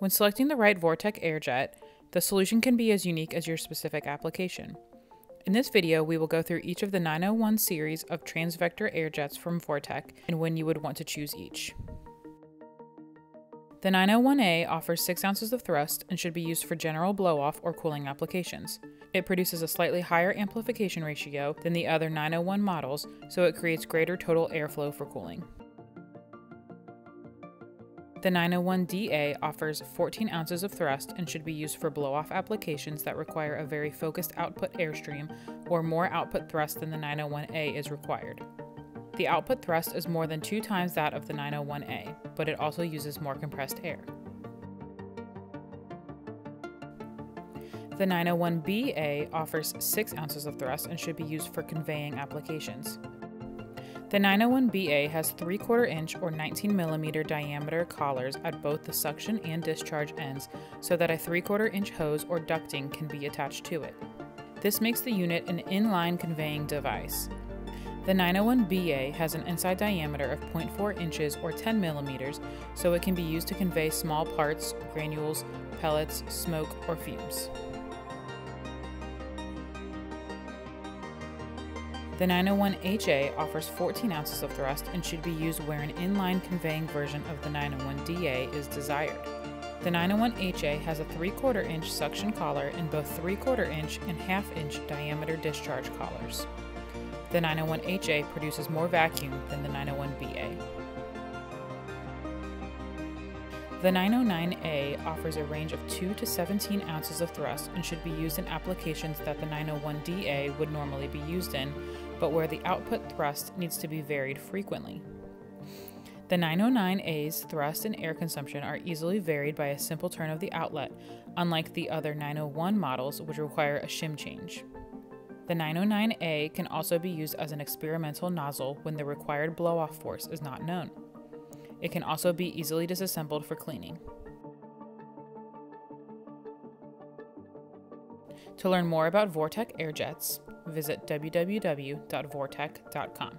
When selecting the right Vortec airjet, the solution can be as unique as your specific application. In this video, we will go through each of the 901 series of transvector airjets from Vortec and when you would want to choose each. The 901A offers 6 ounces of thrust and should be used for general blow-off or cooling applications. It produces a slightly higher amplification ratio than the other 901 models, so it creates greater total airflow for cooling. The 901DA offers 14 ounces of thrust and should be used for blow-off applications that require a very focused output airstream or more output thrust than the 901A is required. The output thrust is more than two times that of the 901A, but it also uses more compressed air. The 901BA offers 6 ounces of thrust and should be used for conveying applications. The 901BA has 3 quarter inch or 19 millimeter diameter collars at both the suction and discharge ends so that a 3 quarter inch hose or ducting can be attached to it. This makes the unit an inline conveying device. The 901BA has an inside diameter of 0.4 inches or 10 millimeters, so it can be used to convey small parts, granules, pellets, smoke, or fumes. The 901HA offers 14 ounces of thrust and should be used where an inline conveying version of the 901DA is desired. The 901HA has a 3 quarter inch suction collar and both 3 quarter inch and half inch diameter discharge collars. The 901HA produces more vacuum than the 901BA. The 909A offers a range of 2 to 17 ounces of thrust and should be used in applications that the 901DA would normally be used in, but where the output thrust needs to be varied frequently. The 909A's thrust and air consumption are easily varied by a simple turn of the outlet, unlike the other 901 models, which require a shim change. The 909A can also be used as an experimental nozzle when the required blow-off force is not known. It can also be easily disassembled for cleaning. To learn more about Vortec airjets, visit www.vortec.com.